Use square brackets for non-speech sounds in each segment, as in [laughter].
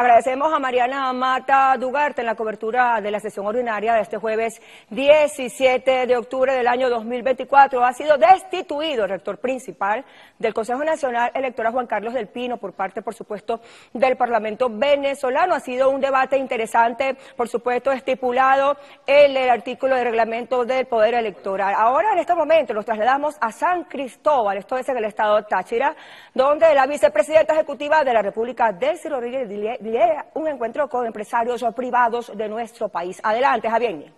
Agradecemos a Mariana Mata Dugarte en la cobertura de la sesión ordinaria de este jueves 17 de octubre del año 2024. Ha sido destituido el rector principal del Consejo Nacional Electoral Juan Carlos del Pino por parte, por supuesto, del Parlamento venezolano. Ha sido un debate interesante, por supuesto, estipulado en el artículo de reglamento del Poder Electoral. Ahora, en este momento, nos trasladamos a San Cristóbal, esto es en el estado Táchira, donde la vicepresidenta ejecutiva de la República, Delcy Rodríguez lidera un encuentro con empresarios privados de nuestro país. Adelante, Javier.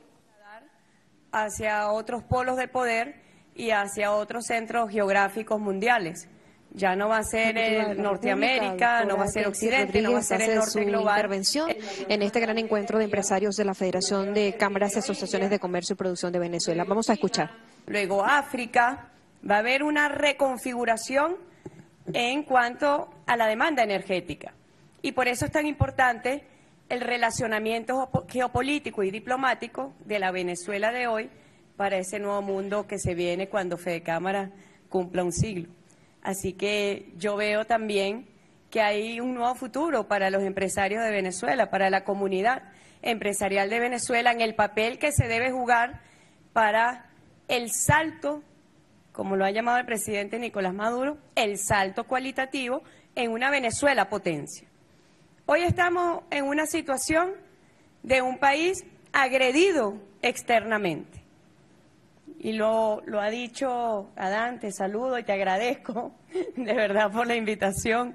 Hacia otros polos de poder y hacia otros centros geográficos mundiales. Ya no va a ser el Norteamérica, no va a ser Occidente, no va a ser el norte global. intervención en este gran encuentro de empresarios de la Federación de Cámaras y Asociaciones de Comercio y Producción de Venezuela. Vamos a escuchar. Luego África, va a haber una reconfiguración en cuanto a la demanda energética. Y por eso es tan importante el relacionamiento geopolítico y diplomático de la Venezuela de hoy para ese nuevo mundo que se viene cuando Fede Cámara cumpla un siglo. Así que yo veo también que hay un nuevo futuro para los empresarios de Venezuela, para la comunidad empresarial de Venezuela, en el papel que se debe jugar para el salto como lo ha llamado el presidente Nicolás Maduro, el salto cualitativo en una Venezuela potencia. Hoy estamos en una situación de un país agredido externamente. Y lo, lo ha dicho Adán, te saludo y te agradezco [laughs] de verdad por la invitación.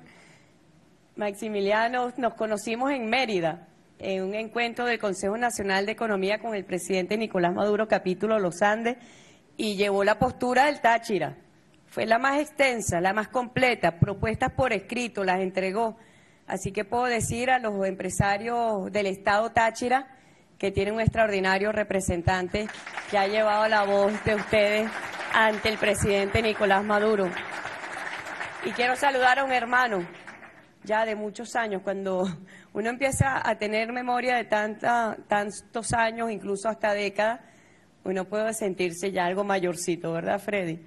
Maximiliano, nos conocimos en Mérida, en un encuentro del Consejo Nacional de Economía con el presidente Nicolás Maduro, capítulo Los Andes, y llevó la postura del Táchira. Fue la más extensa, la más completa, propuestas por escrito, las entregó. Así que puedo decir a los empresarios del Estado Táchira que tienen un extraordinario representante que ha llevado la voz de ustedes ante el presidente Nicolás Maduro. Y quiero saludar a un hermano ya de muchos años, cuando uno empieza a tener memoria de tanta, tantos años, incluso hasta décadas, uno puede sentirse ya algo mayorcito, ¿verdad, Freddy?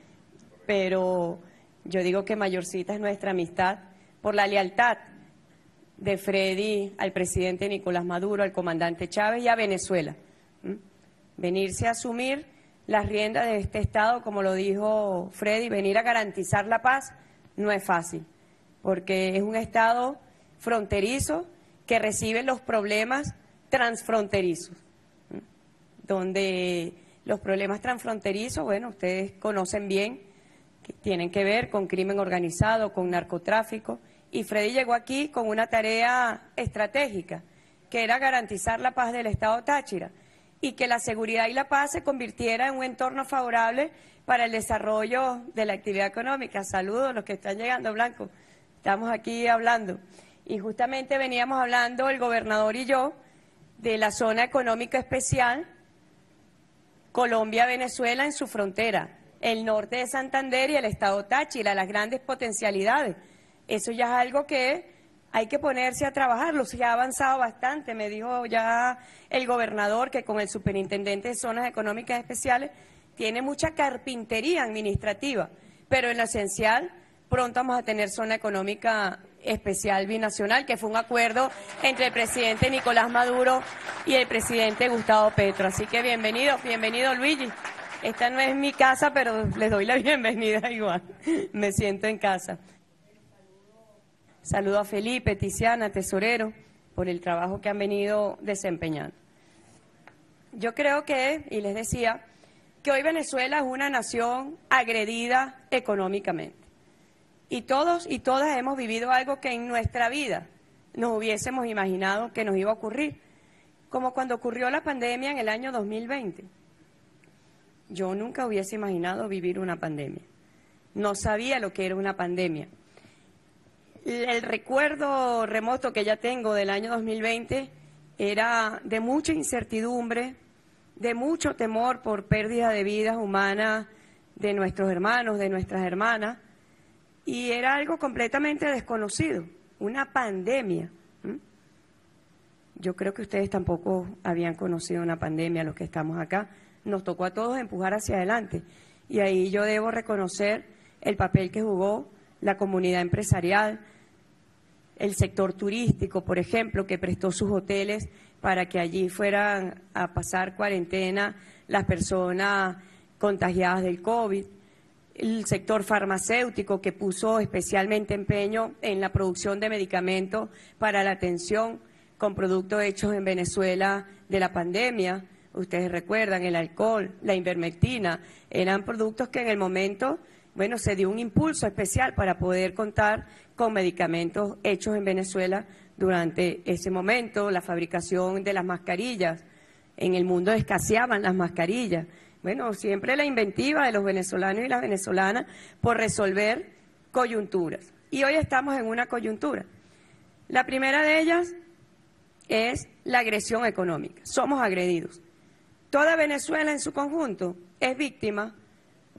Pero yo digo que mayorcita es nuestra amistad por la lealtad de Freddy al presidente Nicolás Maduro, al comandante Chávez y a Venezuela. Venirse a asumir las riendas de este Estado, como lo dijo Freddy, venir a garantizar la paz no es fácil, porque es un Estado fronterizo que recibe los problemas transfronterizos, donde los problemas transfronterizos, bueno, ustedes conocen bien, que tienen que ver con crimen organizado, con narcotráfico, y Freddy llegó aquí con una tarea estratégica, que era garantizar la paz del Estado Táchira y que la seguridad y la paz se convirtiera en un entorno favorable para el desarrollo de la actividad económica. Saludos a los que están llegando, Blanco. Estamos aquí hablando. Y justamente veníamos hablando el gobernador y yo de la zona económica especial Colombia-Venezuela en su frontera, el norte de Santander y el estado Táchira, las grandes potencialidades. Eso ya es algo que hay que ponerse a trabajarlo. Se ha avanzado bastante, me dijo ya el gobernador que con el superintendente de zonas económicas especiales tiene mucha carpintería administrativa, pero en lo esencial pronto vamos a tener zona económica especial binacional, que fue un acuerdo entre el presidente Nicolás Maduro y el presidente Gustavo Petro. Así que bienvenido, bienvenido Luigi. Esta no es mi casa, pero les doy la [laughs] bienvenida igual. Me siento en casa. Saludo a Felipe, Tiziana, tesorero, por el trabajo que han venido desempeñando. Yo creo que, y les decía, que hoy Venezuela es una nación agredida económicamente. Y todos y todas hemos vivido algo que en nuestra vida nos hubiésemos imaginado que nos iba a ocurrir, como cuando ocurrió la pandemia en el año 2020. Yo nunca hubiese imaginado vivir una pandemia. No sabía lo que era una pandemia. El recuerdo remoto que ya tengo del año 2020 era de mucha incertidumbre, de mucho temor por pérdida de vidas humanas de nuestros hermanos, de nuestras hermanas y era algo completamente desconocido, una pandemia. Yo creo que ustedes tampoco habían conocido una pandemia, los que estamos acá. Nos tocó a todos empujar hacia adelante. Y ahí yo debo reconocer el papel que jugó la comunidad empresarial, el sector turístico, por ejemplo, que prestó sus hoteles para que allí fueran a pasar cuarentena las personas contagiadas del COVID, el sector farmacéutico que puso especialmente empeño en la producción de medicamentos para la atención con productos hechos en Venezuela de la pandemia. Ustedes recuerdan el alcohol, la invermectina, eran productos que en el momento, bueno, se dio un impulso especial para poder contar con medicamentos hechos en Venezuela durante ese momento, la fabricación de las mascarillas. En el mundo escaseaban las mascarillas. Bueno, siempre la inventiva de los venezolanos y las venezolanas por resolver coyunturas. Y hoy estamos en una coyuntura. La primera de ellas es la agresión económica. Somos agredidos. Toda Venezuela en su conjunto es víctima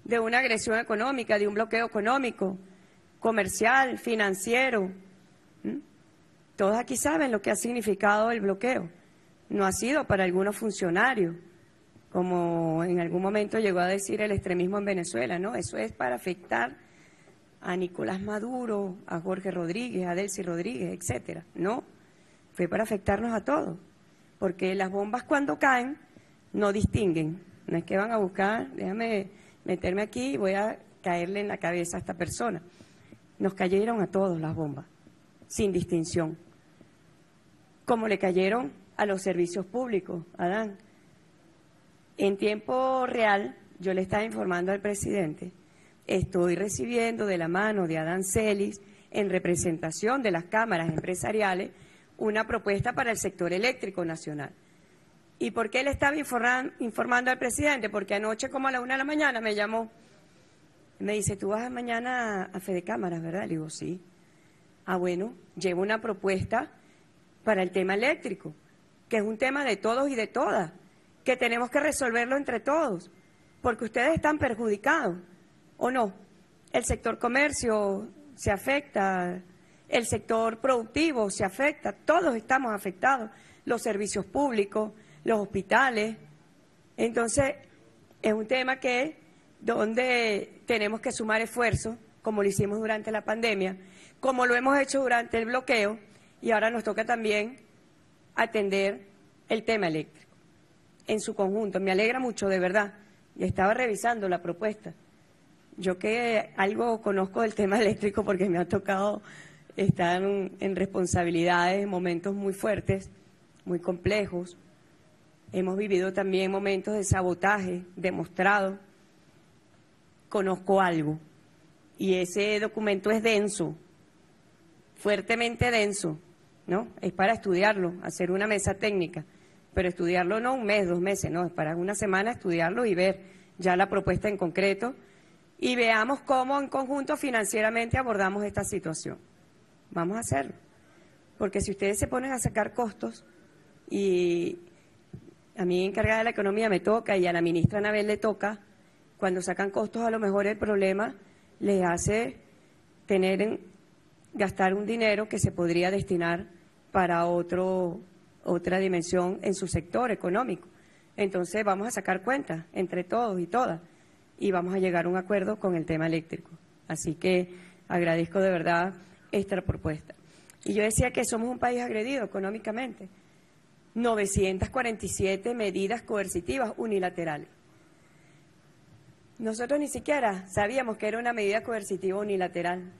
de una agresión económica, de un bloqueo económico, comercial, financiero. Todos aquí saben lo que ha significado el bloqueo. No ha sido para algunos funcionarios como en algún momento llegó a decir el extremismo en Venezuela, ¿no? Eso es para afectar a Nicolás Maduro, a Jorge Rodríguez, a Delcy Rodríguez, etcétera. No, fue para afectarnos a todos, porque las bombas cuando caen no distinguen, no es que van a buscar, déjame meterme aquí y voy a caerle en la cabeza a esta persona. Nos cayeron a todos las bombas, sin distinción, como le cayeron a los servicios públicos, Adán en tiempo real, yo le estaba informando al presidente, estoy recibiendo de la mano de Adán Celis, en representación de las cámaras empresariales, una propuesta para el sector eléctrico nacional. ¿Y por qué le estaba informando al presidente? Porque anoche, como a la una de la mañana, me llamó. Me dice, tú vas mañana a Fede Cámaras, ¿verdad? Le digo, sí. Ah, bueno, llevo una propuesta para el tema eléctrico, que es un tema de todos y de todas que tenemos que resolverlo entre todos, porque ustedes están perjudicados, ¿o no? El sector comercio se afecta, el sector productivo se afecta, todos estamos afectados, los servicios públicos, los hospitales. Entonces, es un tema que donde tenemos que sumar esfuerzos, como lo hicimos durante la pandemia, como lo hemos hecho durante el bloqueo, y ahora nos toca también atender el tema eléctrico en su conjunto. Me alegra mucho, de verdad. Y estaba revisando la propuesta. Yo que algo conozco del tema [laughs] eléctrico porque me ha tocado estar en, responsabilidades, en momentos muy fuertes, muy complejos. Hemos vivido también momentos de sabotaje demostrado. Conozco algo. Y ese documento es denso, fuertemente denso, ¿no? Es para estudiarlo, hacer una mesa técnica pero estudiarlo no un mes, dos meses, no, es para una semana estudiarlo y ver ya la propuesta en concreto y veamos cómo en conjunto financieramente abordamos esta situación. Vamos a hacerlo. Porque si ustedes se ponen a sacar costos y a mí encargada de la economía me toca y a la ministra Anabel le toca, cuando sacan costos a lo mejor el problema les hace tener en, gastar un dinero que se podría destinar para otro otra dimensión en su sector económico. Entonces vamos a sacar cuentas entre todos y todas y vamos a llegar a un acuerdo con el tema eléctrico. Así que agradezco de verdad esta propuesta. Y yo decía que somos un país agredido económicamente. 947 medidas coercitivas unilaterales. Nosotros ni siquiera sabíamos que era una medida coercitiva unilateral.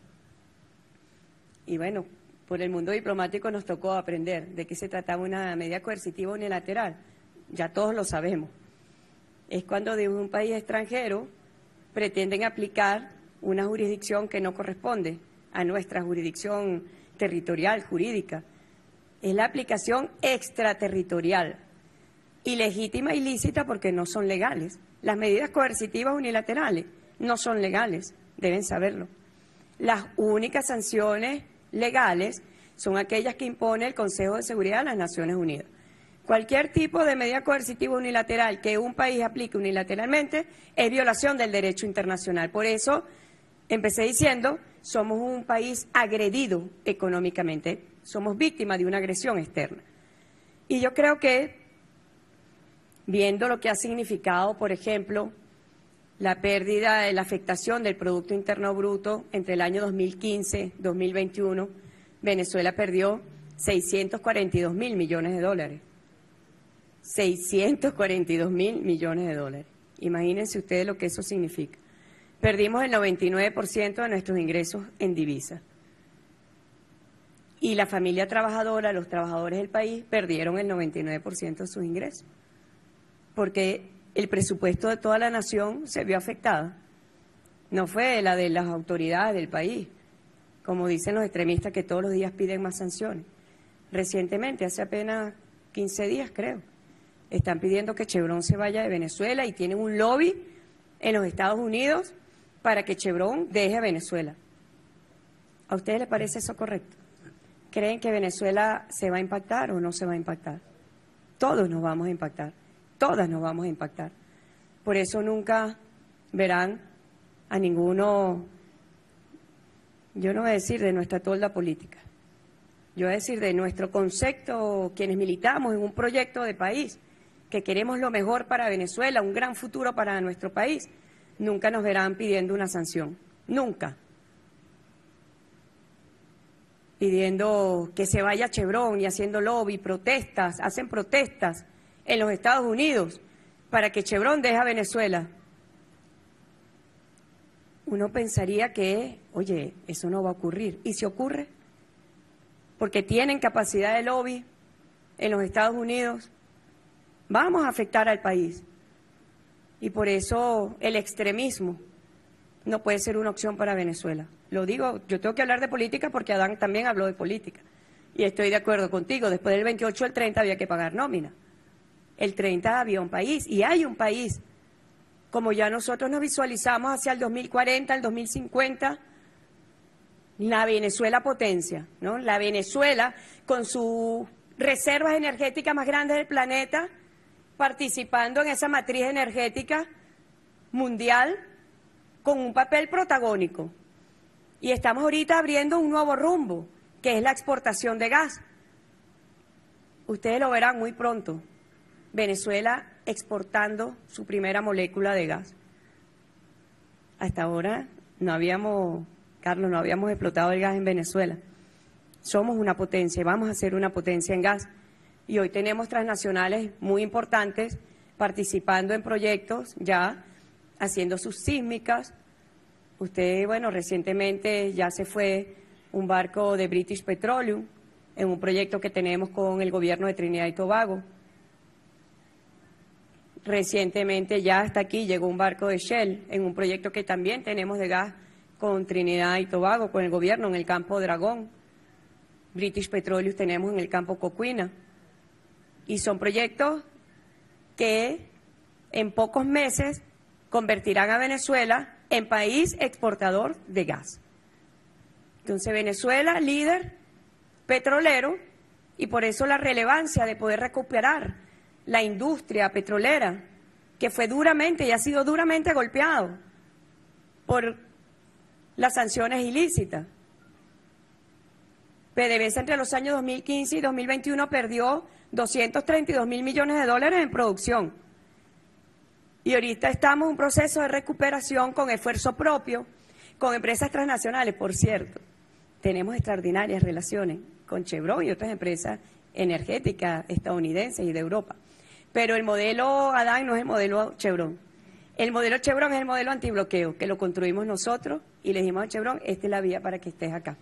Y bueno, por el mundo diplomático nos tocó aprender de qué se trataba una medida coercitiva unilateral. Ya todos lo sabemos. Es cuando de un país extranjero pretenden aplicar una jurisdicción que no corresponde a nuestra jurisdicción territorial, jurídica. Es la aplicación extraterritorial, ilegítima y lícita porque no son legales. Las medidas coercitivas unilaterales no son legales, deben saberlo. Las únicas sanciones legales son aquellas que impone el Consejo de Seguridad de las Naciones Unidas. Cualquier tipo de medida coercitiva unilateral que un país aplique unilateralmente es violación del derecho internacional. Por eso, empecé diciendo, somos un país agredido económicamente, somos víctimas de una agresión externa. Y yo creo que, viendo lo que ha significado, por ejemplo, la pérdida, la afectación del Producto Interno Bruto entre el año 2015 y 2021, Venezuela perdió 642 mil millones de dólares. 642 mil millones de dólares. Imagínense ustedes lo que eso significa. Perdimos el 99% de nuestros ingresos en divisas. Y la familia trabajadora, los trabajadores del país, perdieron el 99% de sus ingresos. Porque el presupuesto de toda la nación se vio afectado. No fue la de las autoridades del país, como dicen los extremistas que todos los días piden más sanciones. Recientemente, hace apenas 15 días creo, están pidiendo que Chevron se vaya de Venezuela y tienen un lobby en los Estados Unidos para que Chevron deje a Venezuela. ¿A ustedes les parece eso correcto? ¿Creen que Venezuela se va a impactar o no se va a impactar? Todos nos vamos a impactar, todas nos vamos a impactar. Por eso nunca verán a ninguno, yo no voy a decir de nuestra tolda política, yo voy a decir de nuestro concepto, quienes militamos en un proyecto de país, que queremos lo mejor para Venezuela, un gran futuro para nuestro país, nunca nos verán pidiendo una sanción, nunca. Pidiendo que se vaya Chevron y haciendo lobby, protestas, hacen protestas en los Estados Unidos para que Chevron deje a Venezuela. Uno pensaría que, oye, eso no va a ocurrir. ¿Y si ocurre? Porque tienen capacidad de lobby en los Estados Unidos. Vamos a afectar al país. Y por eso el extremismo no puede ser una opción para Venezuela. Lo digo, yo tengo que hablar de política porque Adán también habló de política. Y estoy de acuerdo contigo, después del 28 al 30 había que pagar nómina. El 30 había un país y hay un país. Como ya nosotros nos visualizamos hacia el 2040, el 2050, la Venezuela potencia, ¿no? La Venezuela con sus reservas energéticas más grandes del planeta, participando en esa matriz energética mundial con un papel protagónico. Y estamos ahorita abriendo un nuevo rumbo, que es la exportación de gas. Ustedes lo verán muy pronto. Venezuela exportando su primera molécula de gas. Hasta ahora no habíamos, Carlos, no habíamos explotado el gas en Venezuela. Somos una potencia vamos a ser una potencia en gas y hoy tenemos transnacionales muy importantes participando en proyectos ya haciendo sus sísmicas. Usted, bueno, recientemente ya se fue un barco de British Petroleum en un proyecto que tenemos con el gobierno de Trinidad y Tobago. Recientemente ya hasta aquí llegó un barco de Shell en un proyecto que también tenemos de gas con Trinidad y Tobago, con el gobierno en el campo Dragón. British Petroleum tenemos en el campo Cocuina. Y son proyectos que en pocos meses convertirán a Venezuela en país exportador de gas. Entonces Venezuela, líder petrolero, y por eso la relevancia de poder recuperar la industria petrolera, que fue duramente y ha sido duramente golpeado por las sanciones ilícitas. PDVSA entre los años 2015 y 2021 perdió 232 mil millones de dólares en producción. Y ahorita estamos en un proceso de recuperación con esfuerzo propio, con empresas transnacionales, por cierto. Tenemos extraordinarias relaciones con Chevron y otras empresas energéticas estadounidenses y de Europa. Pero el modelo Adán no es el modelo Chevron. El modelo Chevron es el modelo antibloqueo, que lo construimos nosotros y le dijimos a Chevron, esta es la vía para que estés acá.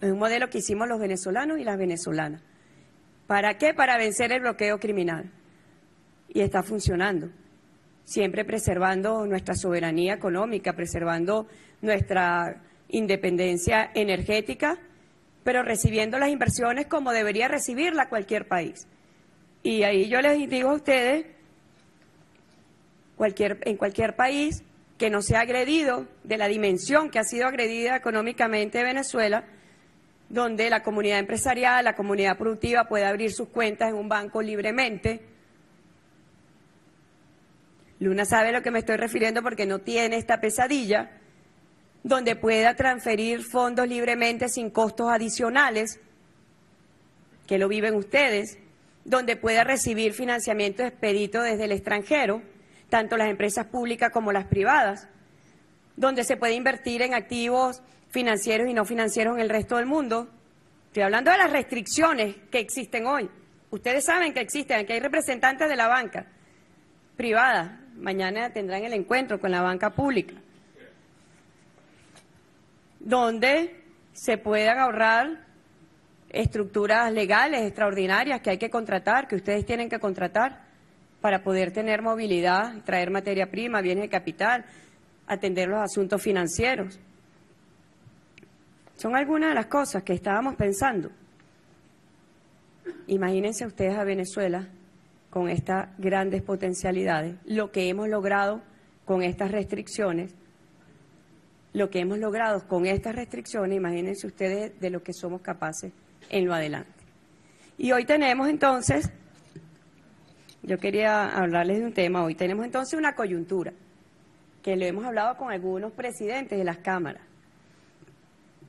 Es un modelo que hicimos los venezolanos y las venezolanas. ¿Para qué? Para vencer el bloqueo criminal. Y está funcionando. Siempre preservando nuestra soberanía económica, preservando nuestra independencia energética, pero recibiendo las inversiones como debería recibirla cualquier país. Y ahí yo les digo a ustedes, en cualquier país que no sea agredido de la dimensión que ha sido agredida económicamente Venezuela, donde la comunidad empresarial, la comunidad productiva puede abrir sus cuentas en un banco libremente. Luna sabe a lo que me estoy refiriendo porque no tiene esta pesadilla, donde pueda transferir fondos libremente sin costos adicionales, que lo viven ustedes, donde pueda recibir financiamiento expedito desde el extranjero, tanto las empresas públicas como las privadas. donde se puede invertir en activos financieros y no financieros en el resto del mundo. Estoy hablando de las restricciones que existen hoy. Ustedes saben que existen, que hay representantes de la banca privada. Mañana tendrán el encuentro con la banca pública, donde se puedan ahorrar estructuras legales extraordinarias que hay que contratar, que ustedes tienen que contratar para poder tener movilidad, traer materia prima, bienes de capital, atender los asuntos financieros. Son algunas de las cosas que estábamos pensando. Imagínense ustedes a Venezuela con estas grandes potencialidades, lo que hemos logrado con estas restricciones, lo que hemos logrado con estas restricciones, imagínense ustedes de lo que somos capaces en lo adelante. Y hoy tenemos entonces, yo quería hablarles de un tema, hoy tenemos entonces una coyuntura, que lo hemos hablado con algunos presidentes de las cámaras.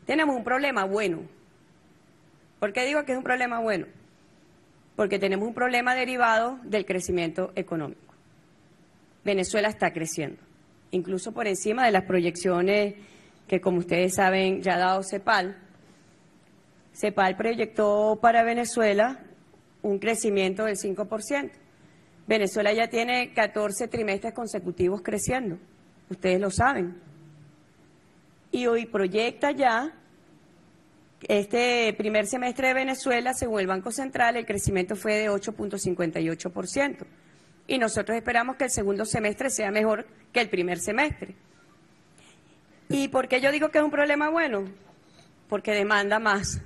Tenemos un problema bueno. ¿Por qué digo que es un problema bueno? Porque tenemos un problema derivado del crecimiento económico. Venezuela está creciendo, incluso por encima de las proyecciones que, como ustedes saben, ya ha dado CEPAL, CEPAL proyectó para Venezuela un crecimiento del 5%. Venezuela ya tiene 14 trimestres consecutivos creciendo, ustedes lo saben. Y hoy proyecta ya este primer semestre de Venezuela, según el Banco Central, el crecimiento fue de 8.58%. Y nosotros esperamos que el segundo semestre sea mejor que el primer semestre. ¿Y por qué yo digo que es un problema bueno? Porque demanda más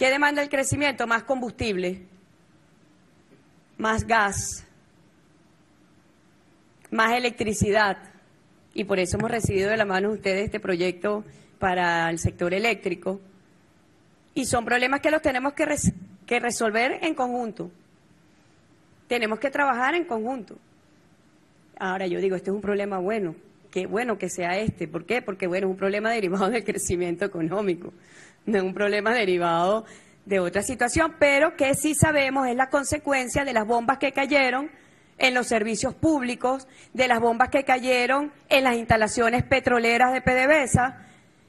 ¿Qué demanda el crecimiento? Más combustible, más gas, más electricidad. Y por eso hemos recibido de la mano de ustedes este proyecto para el sector eléctrico. Y son problemas que los tenemos que, que resolver en conjunto. Tenemos que trabajar en conjunto. Ahora yo digo, este es un problema bueno. Qué bueno que sea este. ¿Por qué? Porque bueno, es un problema derivado del crecimiento económico no es un problema derivado de otra situación, pero que sí sabemos es la consecuencia de las bombas que cayeron en los servicios públicos, de las bombas que cayeron en las instalaciones petroleras de PDVSA,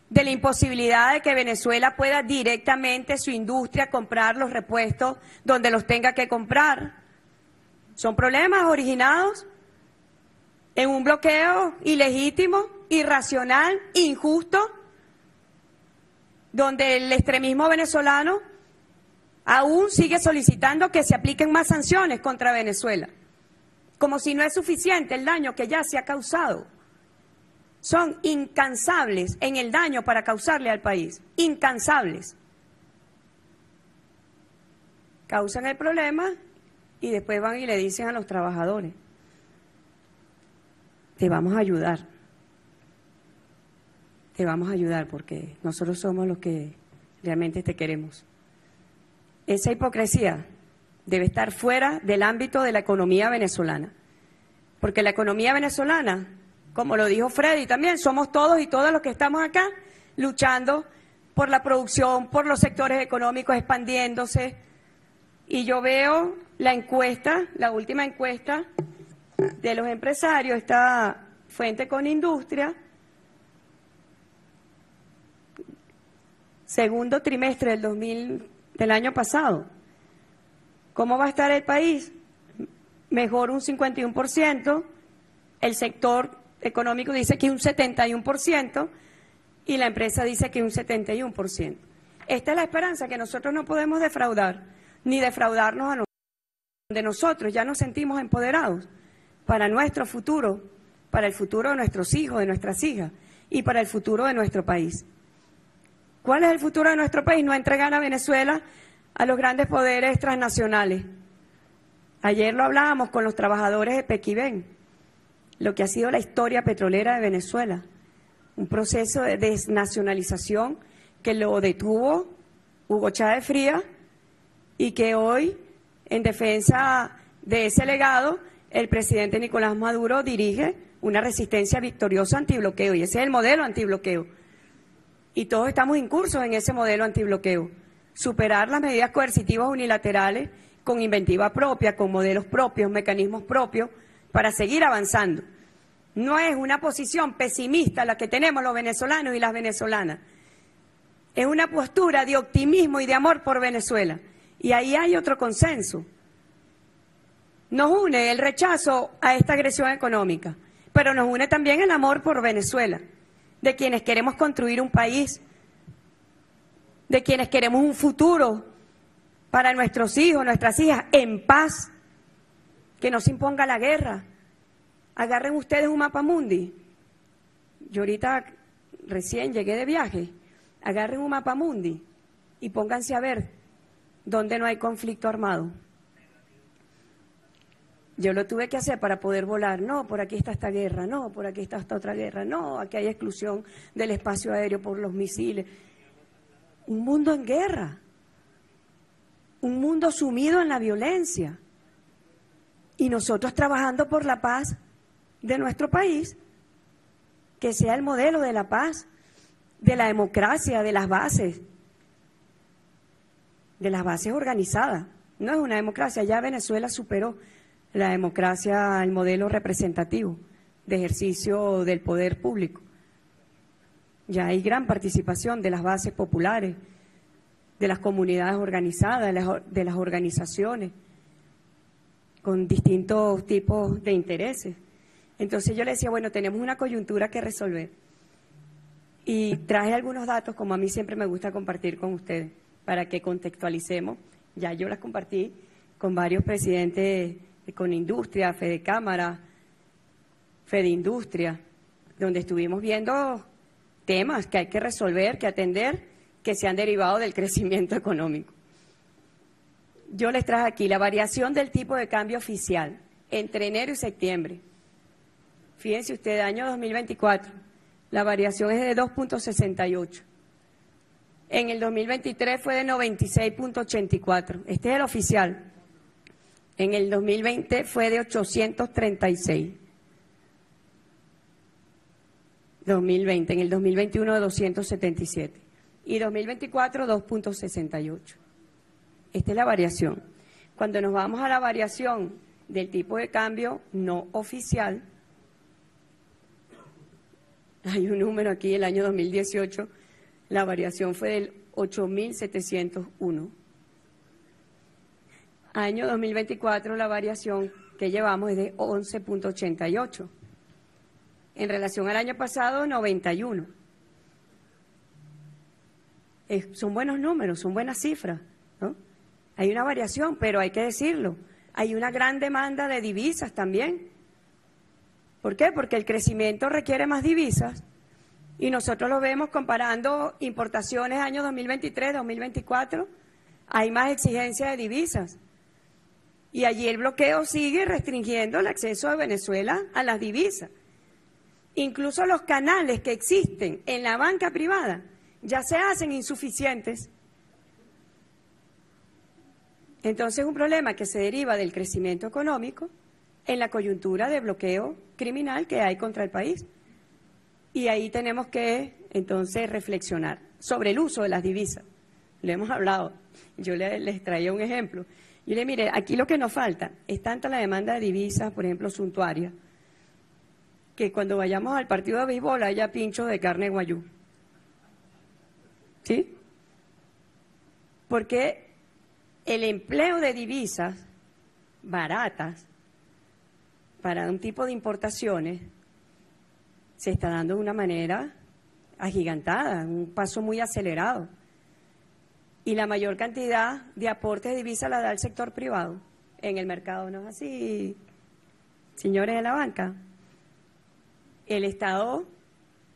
de la imposibilidad de que Venezuela pueda directamente su industria comprar los repuestos donde los tenga que comprar. Son problemas originados en un bloqueo ilegítimo, irracional, injusto donde el extremismo venezolano aún sigue solicitando que se apliquen más sanciones contra Venezuela, como si no es suficiente el daño que ya se ha causado. Son incansables en el daño para causarle al país, incansables. Causan el problema y después van y le dicen a los trabajadores, te vamos a ayudar te vamos a ayudar porque nosotros somos los que realmente te queremos. Esa hipocresía debe estar fuera del ámbito de la economía venezolana, porque la economía venezolana, como lo dijo Freddy también, somos todos y todas los que estamos acá luchando por la producción, por los sectores económicos expandiéndose. Y yo veo la encuesta, la última encuesta de los empresarios, esta fuente con industria, segundo trimestre del 2000, del año pasado. ¿Cómo va a estar el país? Mejor un 51%, el sector económico dice que un 71% y la empresa dice que un 71%. Esta es la esperanza que nosotros no podemos defraudar, ni defraudarnos a nosotros, donde nosotros ya nos sentimos empoderados para nuestro futuro, para el futuro de nuestros hijos, de nuestras hijas y para el futuro de nuestro país. ¿Cuál es el futuro de nuestro país? No entregar a Venezuela a los grandes poderes transnacionales. Ayer lo hablábamos con los trabajadores de Pequibén, lo que ha sido la historia petrolera de Venezuela, un proceso de desnacionalización que lo detuvo Hugo Chávez Fría y que hoy, en defensa de ese legado, el presidente Nicolás Maduro dirige una resistencia victoriosa antibloqueo y ese es el modelo antibloqueo y todos estamos incursos en ese modelo antibloqueo. Superar las medidas coercitivas unilaterales con inventiva propia, con modelos propios, mecanismos propios, para seguir avanzando. No es una posición pesimista la que tenemos los venezolanos y las venezolanas. Es una postura de optimismo y de amor por Venezuela. Y ahí hay otro consenso. Nos une el rechazo a esta agresión económica, pero nos une también el amor por Venezuela, de quienes queremos construir un país, de quienes queremos un futuro para nuestros hijos, nuestras hijas, en paz, que no se imponga la guerra. Agarren ustedes un mapa mundi. Yo ahorita recién llegué de viaje. Agarren un mapa mundi y pónganse a ver dónde no hay conflicto armado. Yo lo tuve que hacer para poder volar. No, por aquí está esta guerra. No, por aquí está esta otra guerra. No, aquí hay exclusión del espacio aéreo por los misiles. Un mundo en guerra. Un mundo sumido en la violencia y nosotros trabajando por la paz de nuestro país, que sea el modelo de la paz, de la democracia, de las bases, de las bases organizadas. No es una democracia, ya Venezuela superó la democracia, el modelo representativo de ejercicio del poder público. Ya hay gran participación de las bases populares, de las comunidades organizadas, de las, organizaciones con distintos tipos de intereses. Entonces yo le decía, bueno, tenemos una coyuntura que resolver. Y traje algunos datos, como a mí siempre me gusta compartir con ustedes, para que contextualicemos. Ya yo las compartí con varios presidentes, con Industria, Fede Cámara, Fede Industria, donde estuvimos viendo temas que hay que resolver, que atender, que se han derivado del [laughs] crecimiento económico yo les traje aquí la variación del tipo de cambio oficial entre enero y septiembre. Fíjense ustedes, año 2024, la variación es de 2.68. En el 2023 fue de 96.84. Este es el oficial. En el 2020 fue de 836. 2020. En el 2021 de 277. Y 2024 2.68. Esta es la variación. Cuando nos vamos a la variación del tipo de cambio no oficial, hay un número aquí, el año 2018, la variación fue del 8.701. Año 2024, la variación que llevamos es de 11.88. En relación al año pasado, 91. son buenos números, son buenas cifras. Hay una variación, pero hay que decirlo. Hay una gran demanda de divisas también. ¿Por qué? Porque el crecimiento requiere más divisas y nosotros lo vemos comparando importaciones año 2023, 2024. Hay más exigencia de divisas. Y allí el bloqueo sigue restringiendo el acceso de Venezuela a las divisas. Incluso los canales que existen en la banca privada ya se hacen insuficientes entonces, un problema que se deriva del crecimiento económico en la coyuntura de bloqueo criminal que hay contra el país. Y ahí tenemos que, entonces, reflexionar sobre el uso de las divisas. Lo hemos hablado. Yo les, traía un ejemplo. Y le mire, aquí lo que nos falta es tanta la demanda de divisas, por ejemplo, suntuarias, que cuando vayamos al partido de béisbol haya pinchos de carne guayú. ¿Sí? Porque el empleo de divisas baratas para un tipo de importaciones se está dando de una manera agigantada, un paso muy acelerado. Y la mayor cantidad de aportes de divisas la da el sector privado en el mercado, ¿no es así, señores de la banca? El Estado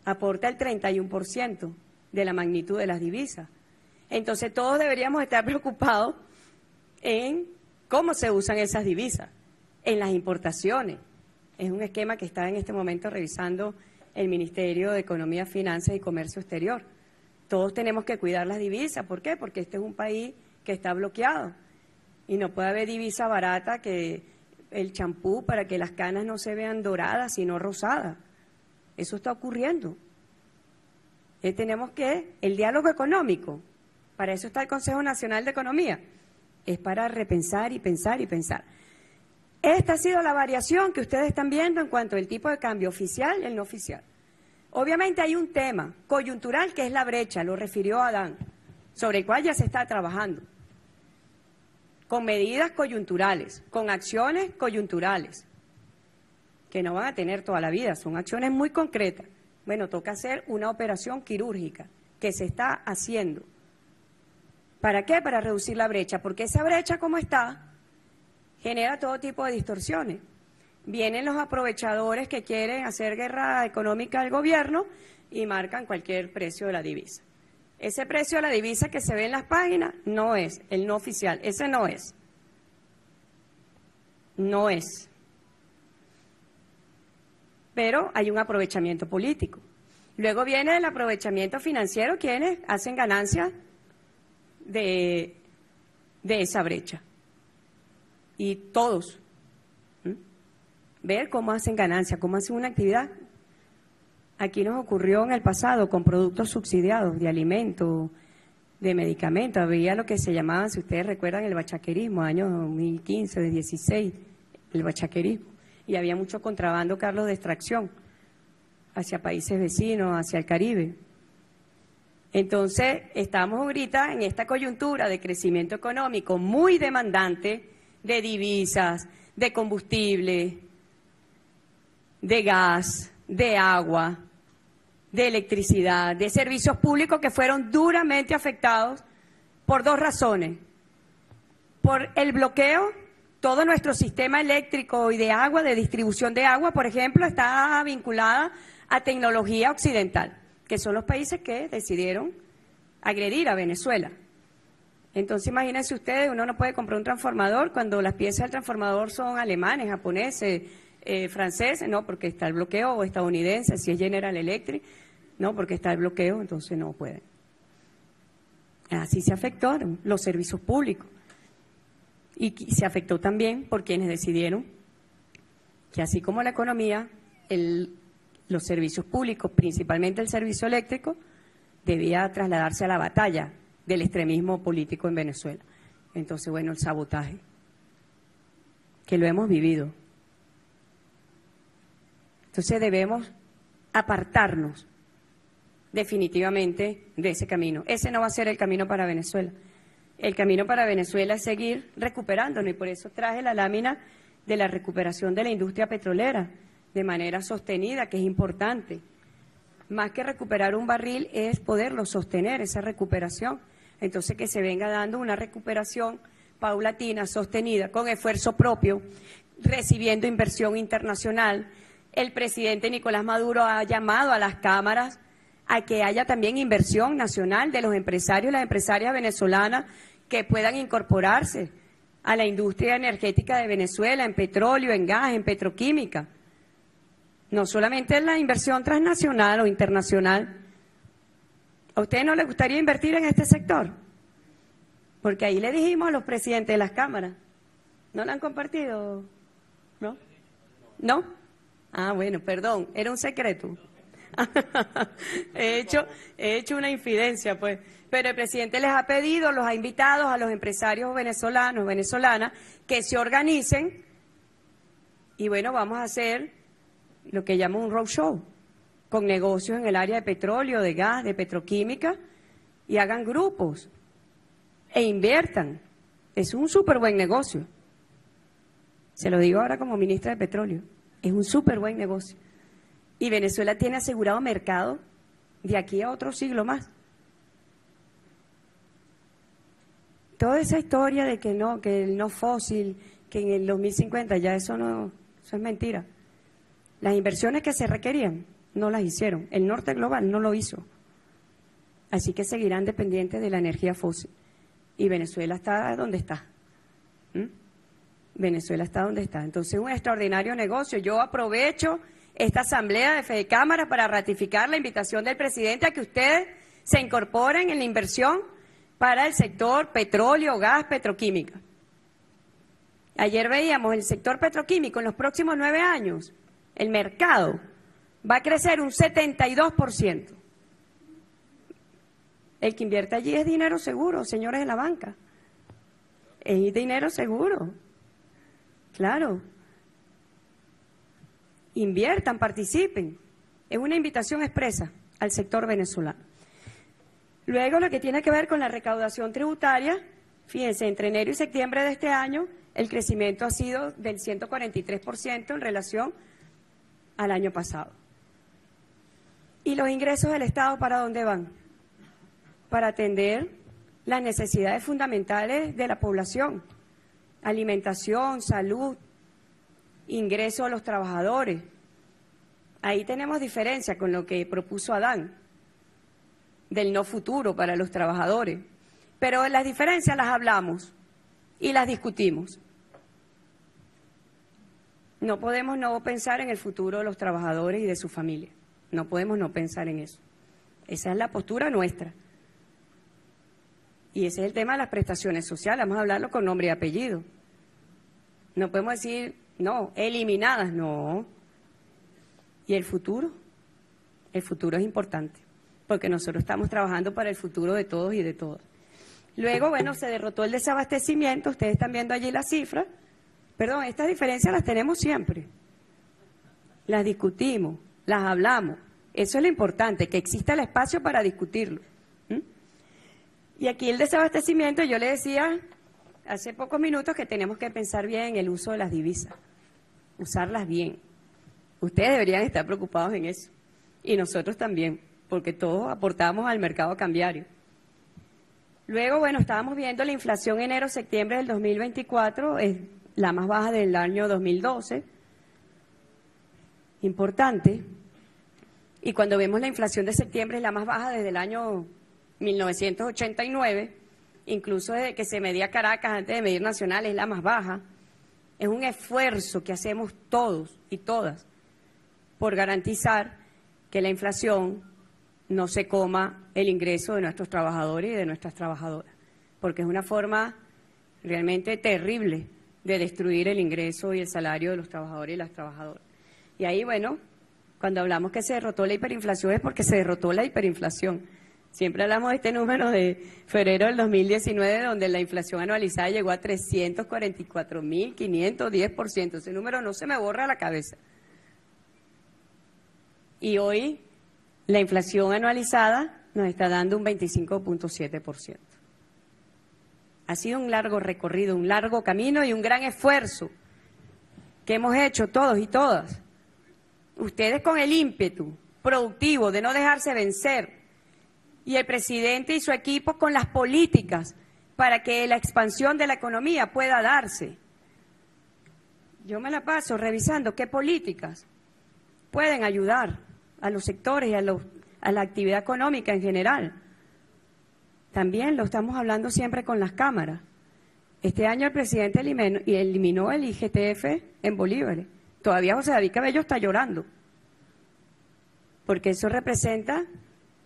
aporta el 31% de la magnitud de las divisas. Entonces todos deberíamos estar preocupados en cómo se usan esas divisas, en las importaciones. Es un esquema que está en este momento revisando el Ministerio de Economía, Finanzas y Comercio Exterior. Todos tenemos que cuidar las divisas. ¿Por qué? Porque este es un país que está bloqueado y no puede haber divisa barata que el champú para que las canas no se vean doradas, sino rosadas. Eso está ocurriendo. Eh, tenemos que, el diálogo económico, para eso está el Consejo Nacional de Economía, es para repensar y pensar y pensar. esta ha sido la variación que ustedes están viendo en cuanto al tipo de cambio oficial y el no oficial. Obviamente hay un tema coyuntural que es la brecha, lo refirió Adán, sobre el cual ya se está trabajando, con medidas coyunturales, con acciones coyunturales, que no van a tener toda la vida, son acciones muy concretas. Bueno, toca hacer una operación quirúrgica que se está haciendo. ¿Para qué? Para reducir la brecha, porque esa brecha como está genera todo tipo de distorsiones. Vienen los aprovechadores que quieren hacer guerra económica al gobierno y marcan cualquier precio de la divisa. Ese precio de la divisa que se ve en las páginas no es el no oficial, ese no es. No es. Pero hay un aprovechamiento político. Luego viene el aprovechamiento financiero, quienes hacen ganancias de, de esa brecha. Y todos. Ver cómo hacen ganancias, cómo hacen una actividad. Aquí nos ocurrió en el pasado con productos subsidiados de alimentos, de medicamentos. Había lo que se llamaba, si ustedes recuerdan, el bachaquerismo, años 2015, de 16, el bachaquerismo. Y había mucho contrabando, Carlos, de extracción hacia países vecinos, hacia el Caribe. Entonces, estamos ahorita en esta coyuntura de crecimiento económico muy demandante de divisas, de combustible, de gas, de agua, de electricidad, de servicios públicos que fueron duramente afectados por dos razones. Por el bloqueo, todo nuestro sistema eléctrico y de agua, de distribución de agua, por ejemplo, está vinculada a tecnología occidental, que son los países que decidieron agredir a Venezuela. Entonces imagínense ustedes, uno no puede comprar un transformador cuando las piezas del transformador son alemanes, japoneses, eh, no, porque está el bloqueo, o estadounidense, si es General Electric, no, porque está el bloqueo, entonces no pueden. Así se afectaron los servicios públicos. Y se afectó también por quienes decidieron que así como la economía, el los servicios públicos, principalmente el servicio eléctrico, debía trasladarse a la batalla del extremismo político en Venezuela. Entonces, bueno, el sabotaje, que lo hemos vivido. Entonces debemos apartarnos definitivamente de ese camino. Ese no va a ser el camino para Venezuela. El camino para Venezuela es seguir recuperándonos y por eso traje la lámina de la recuperación de la industria petrolera de manera sostenida, que es importante. Más que recuperar un barril es poderlo sostener, esa recuperación. Entonces, que se venga dando una recuperación paulatina, sostenida, con esfuerzo propio, recibiendo inversión internacional. El presidente Nicolás Maduro ha llamado a las cámaras a que haya también inversión nacional de los empresarios y las empresarias venezolanas que puedan incorporarse a la industria energética de Venezuela, en petróleo, en gas, en petroquímica no solamente en la inversión transnacional o internacional. ¿A usted no le gustaría invertir en este sector? Porque ahí le dijimos a los presidentes de las cámaras. ¿No lo han compartido? ¿No? ¿No? Ah, bueno, perdón, era un secreto. [laughs] he, hecho, he hecho una infidencia, pues. Pero el presidente les ha pedido, los ha invitado a los empresarios venezolanos, venezolanas, que se organicen. Y bueno, vamos a hacer lo que llamo un roadshow, con negocios en el área de petróleo, de gas, de petroquímica, y hagan grupos e inviertan. Es un súper buen negocio. Se lo digo ahora como ministra de Petróleo. Es un súper buen negocio. Y Venezuela tiene asegurado mercado de aquí a otro siglo más. Toda esa historia de que no, que el no fósil, que en el 2050 ya eso no, eso es mentira. Las inversiones que se requerían no las hicieron. El norte global no lo hizo. Así que seguirán dependientes de la energía fósil. Y Venezuela está donde está. ¿Mm? Venezuela está donde está. Entonces, un extraordinario negocio. Yo aprovecho esta asamblea de Fede Cámara para ratificar la invitación del presidente a que ustedes se incorporen en la inversión para el sector petróleo, gas, petroquímica. Ayer veíamos el sector petroquímico en los próximos nueve años el mercado, va a crecer un 72%. El que invierte allí es dinero seguro, señores de la banca. Es dinero seguro. Claro. inviertan, participen. Es una invitación expresa al sector venezolano. Luego, lo que tiene que ver con la recaudación tributaria, fíjense, entre enero y septiembre de este año, el crecimiento ha sido del 143% en relación al año pasado. ¿Y los ingresos del Estado para dónde van? Para atender las necesidades fundamentales de la población, alimentación, salud, ingreso a los trabajadores. Ahí tenemos diferencia con lo que propuso Adán, del no futuro para los trabajadores. Pero las diferencias las hablamos y las discutimos. No podemos no pensar en el futuro de los trabajadores y de su familia. No podemos no pensar en eso. Esa es la postura nuestra. Y ese es el tema de las prestaciones sociales. Vamos a hablarlo con nombre y apellido. No podemos decir, no, eliminadas, no. ¿Y el futuro? El futuro es importante, porque nosotros estamos trabajando para el futuro de todos y de todas. Luego, bueno, se derrotó el desabastecimiento, ustedes están viendo allí las cifras. Perdón, estas diferencias las tenemos siempre. Las discutimos, las hablamos. Eso es lo importante, que exista el espacio para discutirlo. Y aquí el desabastecimiento, yo le decía hace pocos minutos que tenemos que pensar bien en el uso de las divisas, usarlas bien. Ustedes deberían estar preocupados en eso. Y nosotros también, porque todos aportamos al mercado cambiario. Luego, bueno, estábamos viendo la inflación enero-septiembre del 2024, es la más baja del año 2012. Importante. Y cuando vemos la inflación de septiembre es la más baja desde el año 1989, incluso desde que se medía Caracas antes de medir Nacional, es la más baja. Es un esfuerzo que hacemos todos y todas por garantizar que la inflación no se coma el ingreso de nuestros trabajadores y de nuestras trabajadoras, porque es una forma realmente terrible de destruir el ingreso y el salario de los trabajadores y las trabajadoras. Y ahí, bueno, cuando hablamos que se derrotó la hiperinflación es porque se derrotó la hiperinflación. Siempre hablamos de este número de febrero del 2019, donde la inflación anualizada llegó a 344.510%. Ese número no se me borra la cabeza. Y hoy la inflación anualizada nos está dando un 25.7%. Ha sido un largo recorrido, un largo camino y un gran esfuerzo que hemos hecho todos y todas. Ustedes con el ímpetu productivo de no dejarse vencer y el presidente y su equipo con las políticas para que la expansión de la economía pueda darse. Yo me la paso revisando qué políticas pueden ayudar a los sectores y a, la actividad económica en general. También lo estamos hablando siempre con las cámaras. Este año el presidente eliminó, eliminó el IGTF en Bolívar. Todavía José David Cabello está llorando, porque eso representa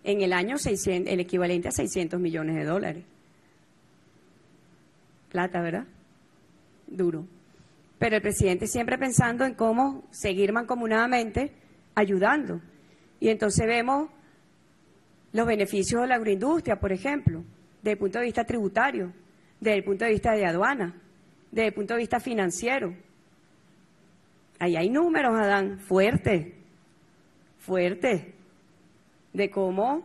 en el año 600, el equivalente a 600 millones de dólares. Plata, ¿verdad? Duro. Pero el presidente siempre pensando en cómo seguir mancomunadamente ayudando. Y entonces vemos los beneficios de la agroindustria, por ejemplo, desde el punto de vista tributario, desde el punto de vista de aduana, desde el punto de vista financiero. Ahí hay números, Adán, fuertes, fuertes de cómo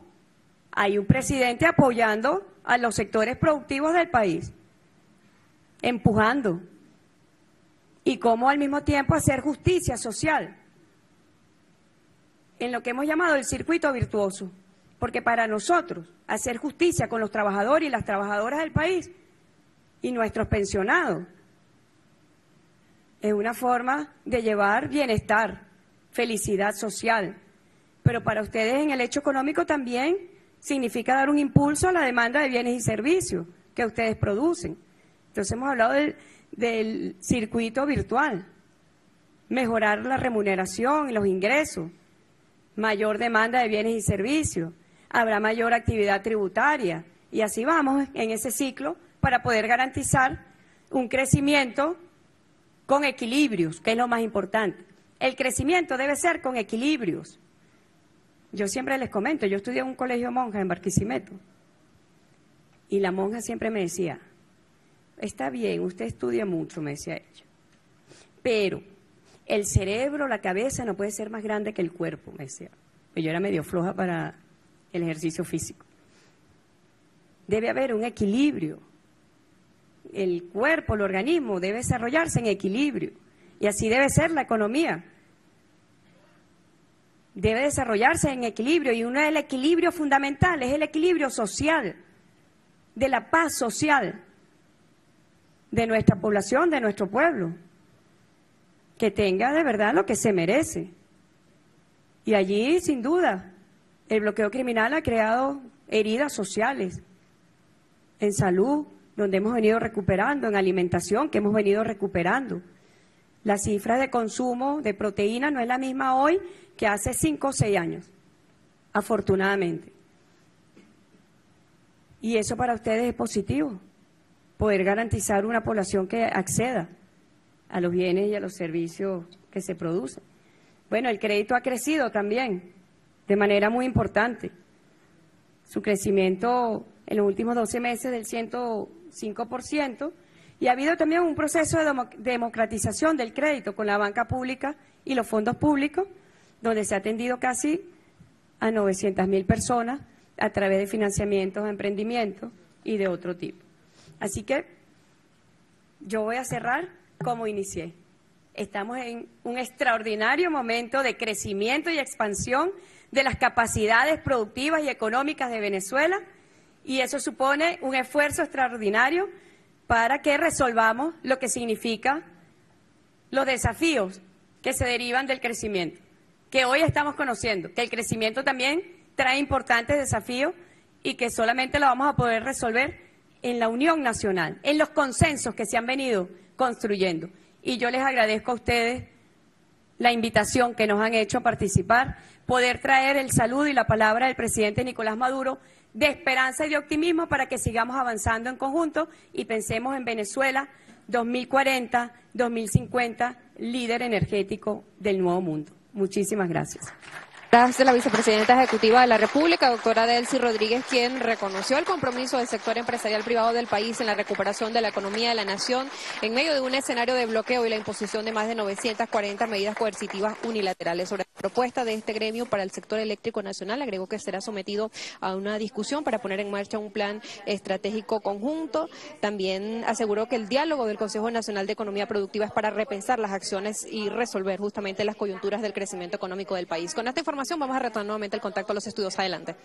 hay un presidente apoyando a los sectores productivos del país, empujando, y cómo al mismo tiempo hacer justicia social en lo que hemos llamado el circuito virtuoso, porque para nosotros hacer justicia con los trabajadores y las trabajadoras del país y nuestros pensionados es una forma de llevar bienestar, felicidad social, pero para ustedes en el hecho económico también significa dar un impulso a la demanda de bienes y servicios que ustedes producen. Entonces hemos hablado del, circuito virtual, mejorar la remuneración y los ingresos, mayor demanda de bienes y servicios, habrá mayor actividad tributaria y así vamos en ese ciclo para poder garantizar un crecimiento con equilibrios, que es lo más importante. El crecimiento debe ser con equilibrios. Yo siempre les comento, yo estudié en un colegio monja en Barquisimeto y la monja siempre me decía, está bien, usted estudia mucho, me decía ella, pero el cerebro, la cabeza no puede ser más grande que el cuerpo, me decía. Yo era medio floja para el ejercicio físico. Debe haber un equilibrio. El cuerpo, el organismo debe desarrollarse en equilibrio. Y así debe ser la economía. Debe desarrollarse en equilibrio. Y uno del equilibrio fundamental es el equilibrio social, de la paz social de nuestra población, de nuestro pueblo. Que tenga de verdad lo que se merece. Y allí, sin duda, el bloqueo criminal ha creado heridas sociales en salud, donde hemos venido recuperando, en alimentación, que hemos venido recuperando. La cifra de consumo de proteína no es la misma hoy que hace cinco o seis años, afortunadamente. Y eso para ustedes es positivo, poder garantizar una población que acceda a los bienes y a los servicios que se producen. Bueno, el crédito ha crecido también de manera muy importante. Su crecimiento en los últimos 12 meses del 105% y ha habido también un proceso de democratización del crédito con la banca pública y los fondos públicos, donde se ha atendido casi a 900 mil personas a través de financiamientos, emprendimientos y de otro tipo. Así que yo voy a cerrar como inicié. Estamos en un extraordinario momento de crecimiento y expansión de las capacidades productivas y económicas de Venezuela y eso supone un esfuerzo extraordinario para que resolvamos lo que significa los desafíos que se derivan del crecimiento, que hoy estamos conociendo, que el crecimiento también trae importantes desafíos y que solamente lo vamos a poder resolver en la unión nacional, en los consensos que se han venido construyendo. Y yo les agradezco a ustedes la invitación que nos han hecho a participar, poder traer el saludo y la palabra del presidente Nicolás Maduro de esperanza y de optimismo para que sigamos avanzando en conjunto y pensemos en Venezuela 2040, 2050, líder energético del nuevo mundo. Muchísimas gracias de la vicepresidenta ejecutiva de la República, doctora Delcy Rodríguez, quien reconoció el compromiso del sector empresarial privado del país en la recuperación de la economía de la nación en medio de un escenario de bloqueo y la imposición de más de 940 medidas coercitivas unilaterales. Sobre la propuesta de este gremio para el sector eléctrico nacional, agregó que será sometido a una discusión para poner en marcha un plan estratégico conjunto. También aseguró que el diálogo del Consejo Nacional de Economía Productiva es para repensar las acciones y resolver justamente las coyunturas del crecimiento económico del país. Con esta vamos a retomar nuevamente el contacto a los estudios. Adelante.